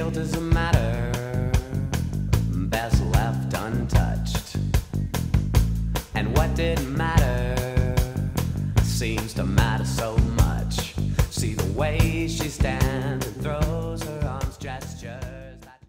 guilt is a matter best left untouched. And what did matter seems to matter so much. See the way she stands.